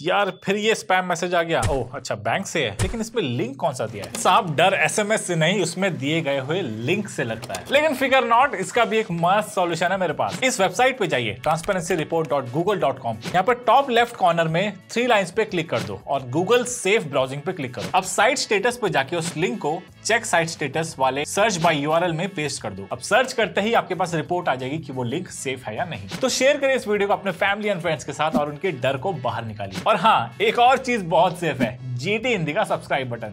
यार, फिर ये स्पैम मैसेज आ गया। ओह अच्छा बैंक से है। लेकिन इसमें लिंक कौन सा दिया है? साहब, डर एसएमएस से नहीं, उसमें दिए गए हुए लिंक से लगता है। लेकिन फिगर नॉट इसका भी एक मस्त सॉल्यूशन है मेरे पास। इस वेबसाइट पे जाइए transparency report dot Google dot com यहाँ पर टॉप लेफ़्ट कॉर्नर में थ्री लाइंस पे क्लिक कर दो और गूगल सेफ़ ब्राउजिंग पे क्लिक करो। अब साइट स्टेटस पे जाके उस लिंक को चेक साइट स्टेटस वाले सर्च बाय यूआरएल में पेस्ट कर दो। अब सर्च करते ही आपके पास रिपोर्ट आ जाएगी कि वो लिंक सेफ़ है या नहीं। तो शेयर करें इस वीडियो को अपने फैमिली एंड फ्रेंड्स के साथ और उनके डर को बाहर निकालिए। और हाँ एक और चीज़ बहुत सेफ़ है, जीटी हिंदी का सब्सक्राइब बटन।